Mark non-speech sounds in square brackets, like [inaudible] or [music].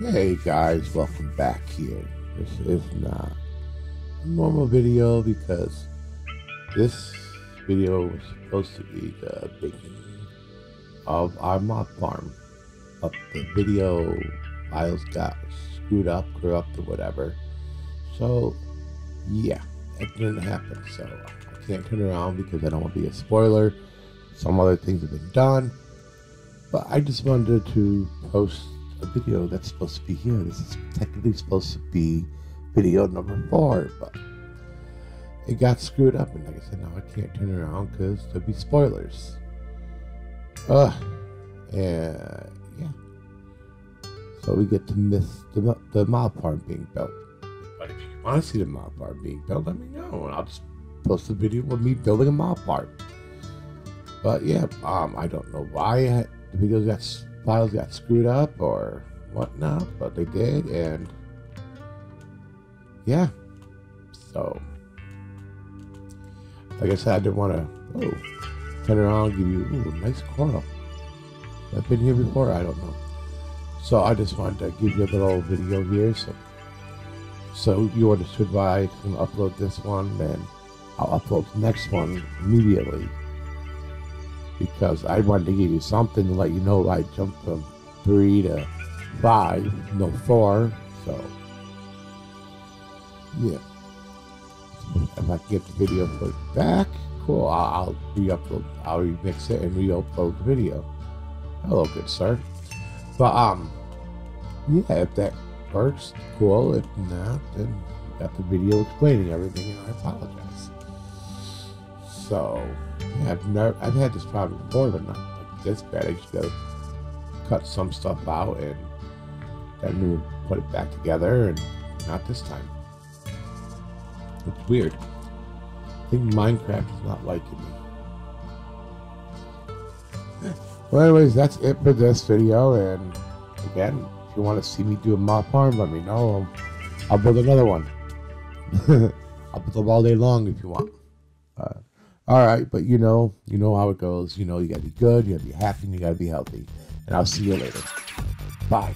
guys, welcome back here. This is not a normal video because this video was supposed to be the beginning of our mob farm. But the video files got screwed up, corrupted, whatever. So, yeah, it didn't happen. So, I can't turn around because I don't want to be a spoiler. Some other things have been done. But I just wanted to post a video that's supposed to be here. This is technically supposed to be video number four, but it got screwed up. And like I said, now I can't turn it around because there'll be spoilers. Ugh. And yeah. So we get to miss the, the mob farm being built. But if you want to see the mob farm being built, let me know. And I'll just post a video of me building a mob farm. But yeah, um, I don't know why the videos got files got screwed up or whatnot, but they did, and yeah. So, like I said, I didn't want to oh, turn around and give you ooh, nice coral. I've been here before, I don't know. So I just wanted to give you a little video here, so so you understood why I can upload this one, and I'll upload the next one immediately because I wanted to give you something to let you know I jumped from three to five, no four. So yeah, if I get the video put back, cool. I'll, I'll re-upload, I'll remix it and re-upload the video. Hello, good sir. But um, yeah, if that works, cool. If not, then got the video explaining everything, and I apologize. So. I've never, I've had this problem before, but not like this bad. I just gotta cut some stuff out and then we put it back together, and not this time. It's weird. I think Minecraft is not liking me. Well, anyways, that's it for this video, and again, if you want to see me do a mob farm, let me know. I'll build another one. [laughs] I'll build them all day long if you want. Uh, all right, but you know, you know how it goes. You know, you gotta be good, you gotta be happy, and you gotta be healthy. And I'll see you later. Bye.